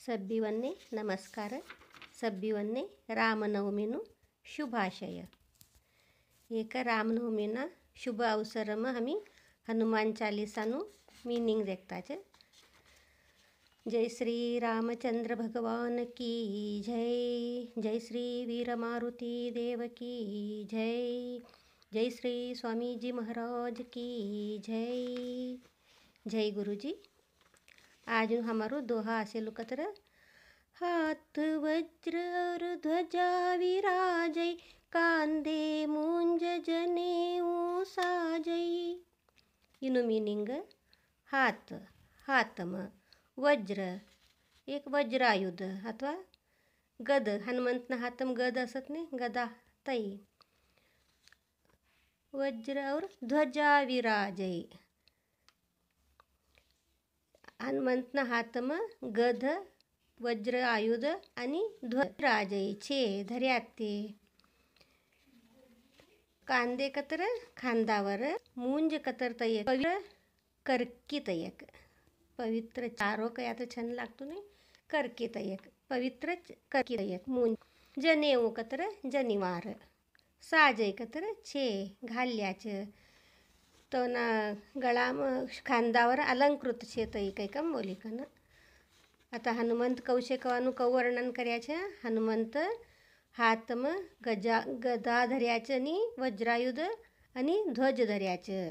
ಸಭ್ಯವನ್ನೇ ನಮಸ್ಕಾರ ಸಭ್ಯವನ್ನೇ રામનવમીનું શુભાશય એક રામનવમીના શુભ અવસરમાં અમે હનુમાન ચાલીસાનું મિનિંગ દેખતા છે જય શ્રી રામચંદ્ર ભગવાન કી જય જય શ્રી વીર મારુતિ દેવ કી જય જય શ્રી સ્વામીજી મહારાજ કી જય જય ગુરુજી आज हमारो दोहा ऐसे लुकत हाथ, वज्र और ध्वजा विराजय कांदे मुंज जनेऊ साजय मीनिंग हाथ, हाथम, वज्र, एक वज्रायुध, अथवा गद हनुमंतना हातम गद असत ने, गदा तई वज्र और ध्वजा विराजय हनुमंतना हातम गध वज्र आयुध आणि ध्वराजयचे धर्याते कांदे कतर खांदावर मुंज कतर तयक पवित्र करकी तयक. पवित्र चारो काय आता छान लागतो नाही? करकी तयक. पवित्र करकी तयक मुंज. जनेऊ कतर जनिवार. साजय कतर छे घाल्याचं. तो ना गळाम खांदावर अलंकृत शेतईकैकम मोलिकन? आता हनुमंत कौशिकवानु कौ वर्णन करायचे. हनुमंत हातम गजा गदा धर्याचं आणि वज्रायुध आणि ध्वज धर्याचं.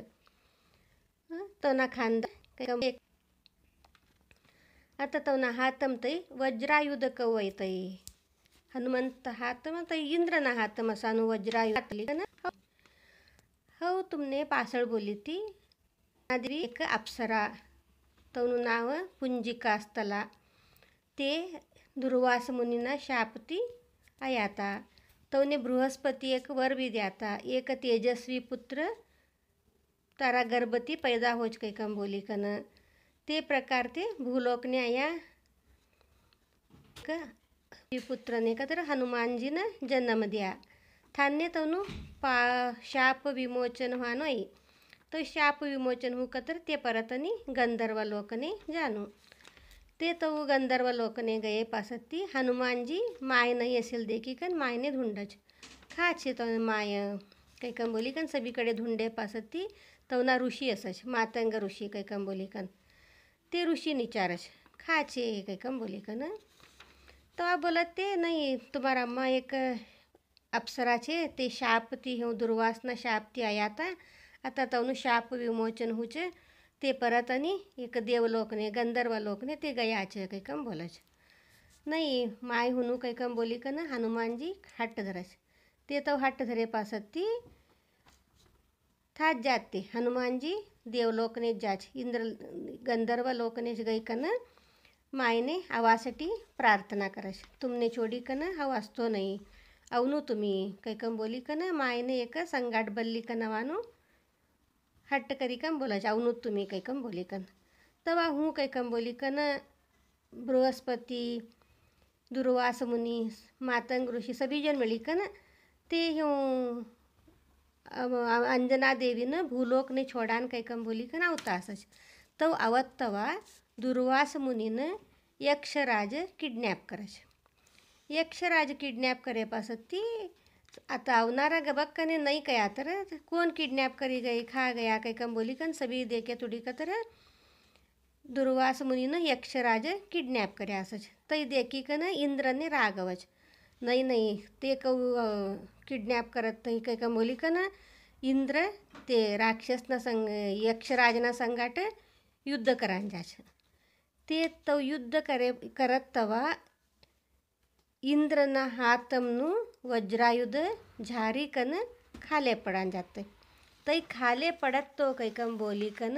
तना खांदा एक आता तोना हातम तै वज्रायुध कवय तै. हनुमंत हातम तई इंद्रना हातम असानु वज्रायुध. हो तुमने पासळ बोली ती. नादवी एक अप्सरा तनु नाव पुंजिका असतला ते दुर्वास मुनीना शापती आयाता. तवने बृहस्पती एक वर बी द्याता एक तेजस्वी पुत्र तारा गर्भती पैदा होच कैकम कंबोली कन. ते प्रकार ते भूलोकने आया. पुत्रने का तर हनुमानजीनं जन्म द्या. થાને તવનું पा शाप विमोचन व्हानोय तो शाप विमोचन हु कतर ते परतनी गंधर्व लोकने जाणू ते तो गंधर्व लोकने गए पासती हनुमान जी माय नाही असेल देखी कन मायने धुंडच खाचे तो माय काही कम बोली कन सगळीकडे धुंडे पासती तवना ऋषी असच मातंग ऋषी काही कम बोली कन ते ऋषी निचारच खाचे काही कम बोली कन तो बोलत ते नाही तुम्हारा अम्मा અપ્સરા છે તે શાપથી હું દુર્વાસના શાપથી આવ્યા હતા અથવા તેનું શાપ વિમોચન હું છે તે પરતની એક દેવલોકને ગંધર્વલોકને તે ગયા છે કંઈક એમ બોલે છે નહીં માય હુનું કંઈક એમ બોલી કે હનુમાનજી હટ્ટ ધરે છે તે તો હટ્ટ ધરે પાસેથી થાત જાત તે હનુમાનજી દેવલોકને જ જા છે ઇન્દ્ર ગંધર્વલોકને જ ગઈ કને માયને આવાસટી પ્રાર્થના કરે છે તુમને છોડી કને હવાસતો નહીં ಅವನು ತುಮಿ ಕೈಕಂ ಬೋಲಿಕನ ಮಾಯನೆ ಏಕ ಸಂಗಾಟ್ ಬಲ್ಲಿಕನವಾನು ಹಟ್ಟ ಕರಿಕಂ बोलायचे ಅವನು तुम्ही कैकम बोलिकन तवा हूँ कैकम बोलिकन बृहस्पति दुर्वास मुनि मातंग ऋषी सभी जन मिलिकन ते ह्यू अंजना देवीनं भूलोकने छोडान कैकम बोलिकन आवता असच तव आवत तवा दुर्वास मुनीनं यक्षराज किडनॅप करायचे यक्षराज किडनॅप करे पासती आता आवनारा गबक्कने नहीं कया तर कौन किडनॅप करी गई खा गया, कई कम बोली कन सभी देखे तुडी का तर दुर्वास मुनीनं यक्षराज किडनॅप करे असच तई देखी कन इंद्रने रागवच। नाही नाही ते कौ किडनॅप करत तई काही कम बोली कन इंद्र ते राक्षसना संग यक्षराजना संगाट युद्ध करांजाच ते तो युद्ध करे, करत तवा ಇಂದ್ರನ હાથમનું વજ્રાયુધ ઝારી કન ખાલે પડાન જાતે તઈ ખાલે પડત તો કઈકમ બોલી કન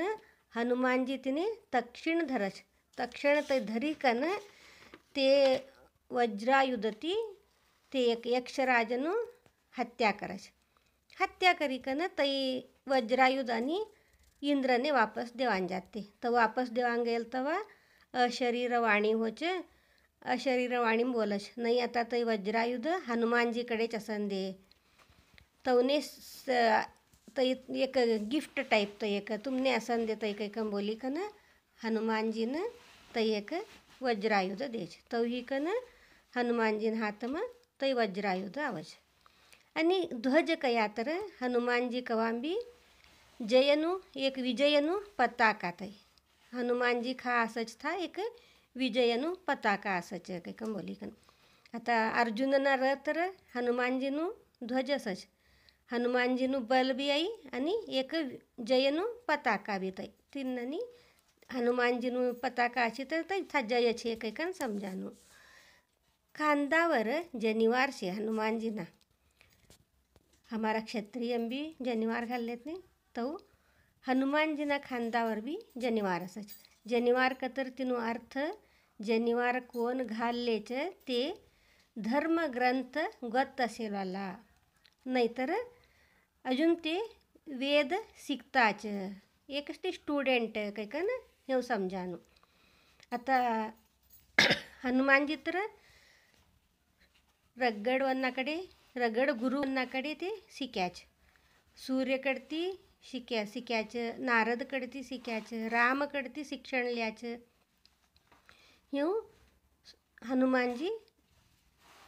હનુમાનજી તિને તક્ષિણ ધરજ તક્ષણ તઈ ધરી કન તે વજ્રાયુધથી તે એક યક્ષરાજનું હત્યા કરે છે હત્યા કરી કન તઈ વજ્રાયુધ અને ઇન્દ્રને વાપસ દેવાન જાતે તો વાપસ દેવાન ગયેલ તવા શરીર વાણી હોચે अशरीरवाणी बोलश. नाही आता तै वज्रायुध हनुमानजीकडेच असन दे. तवने तै एक गिफ्ट टाईप तै एक. तुमने असन दे तै कैकन बोली कन हनुमानजीनं तै एक वज्रायुध देश. तवही कन हनुमानजीन हातम तै वज्रायुध आवश. आणि ध्वज कया तर हनुमानजी कवांबी जयनु एक विजयनु पताका तै. हनुमानजी खा असच था एक ವಿಜಯನು ಪತಾಕ कन आता ಆತ ಅರ್ಜುನನ ರಥರ ಹನುಮಾನ್ಜಿನು ध्वज असच हनुमानजीनं बल बी आई आणि एक जयनू पताका बी ताई तीन आणि हनुमानजीनं पताका अशी तर जय जयची एक एकान समजानू खांदावर शे हनुमानजीना हमारा क्षत्रियम बी जनिवार घाललेत तो हनुमानजीना खांदावर बी जनिवार असच जनिवार कतर तिनो अर्थ जनिवार कोण घाललेचं ते धर्मग्रंथ गत असेलवाला. नाहीतर अजून ते वेद शिकताच एकच ते स्टुडंट काय का ना हे हो समजानू. आता हनुमानजी तर रगडवन्नाकडे रगड गुरुवन्नाकडे ते शिक्याच सूर्यकडती शिक्या, शिक्याचं नारदकडती शिक्याचं रामकडती शिक्षण लिहायचं. ह्यो हनुमानजी,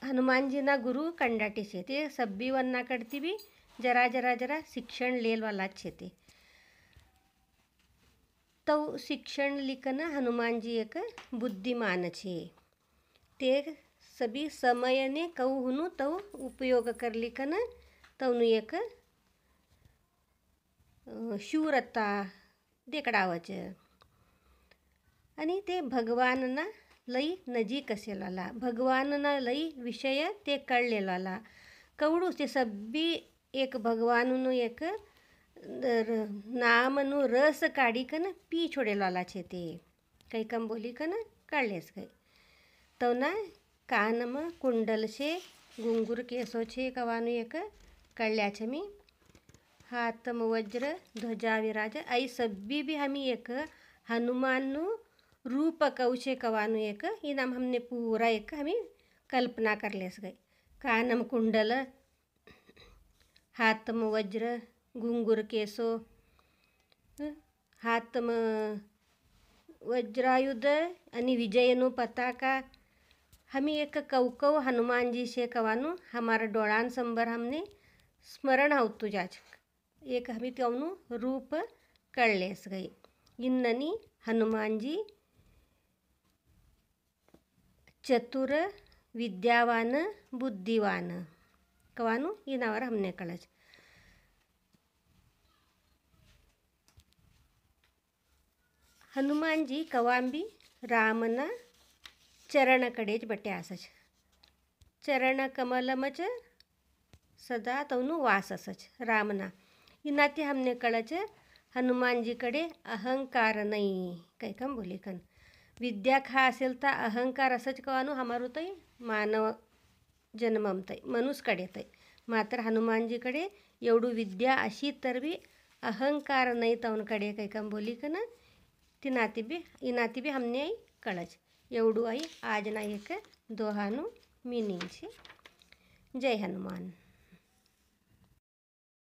हनुमानजीना गुरु कंडाटी छे ते सब्बी वन्ना करती भी जरा जरा जरा शिक्षण लेल वाला छे ते. तो शिक्षण लिखना हनुमान जी एक बुद्धिमान छे ते सभी समय ने कहूँ तो उपयोग कर लिखन तवनु एक शिवरत्ता देकडावाचे. आणि ते भगवानना लई नजीक असेलाला भगवानना लई विषय ते कळलेलाला कवडू ते सब्बी एक भगवाननु एक नामनु रस काढी कन पी छोडेलाला छे ते. काही कंबोली कन कळलेच काय तव ना कानम कुंडल छे गुंगूर केसो छे कवानु एक कळल्याचे मी. हाथम वज्र ध्वजा विराज ऐ सभी भी हम एक हनुमान रूप कौशे कवानु एक नाम हमने पूरा एक हमें कल्पना कर ले गए कानम कुंडल हाथम वज्र घुंगुर केसो हाथम वज्रायुध, अनि विजयनु पताका, हम एक कौकव हनुमान जी से कवानु, हमारा डोड़ान संबर हमने स्मरण होतु जाचक एक हमें कौन तो रूप कर गई। इन्ननी हनुमान जी चतुर विद्यावान बुद्धिवान। कवानु? इनावर हमने कलच हनुमान जी कवांबी रामन चरण कडेच बटे आसच। चरण कमलमच सदा तवनु वास असच। रामना हिनाती हमने कळचे हनुमानजीकडे अहंकार नाही काही काम बोलिकन विद्या खा असेल तर अहंकार असंच कवानू हमारू तई, मानव जन्ममतय मनुसकडे तय मात्र हनुमानजीकडे एवडू विद्या अशी तर बी अहंकार नाही तवनकडे काही काम बोलिकन ती नाती भी ही नाती बी हमने आई कळच एवढू आई आज ना एक दोहानू से जय हनुमान।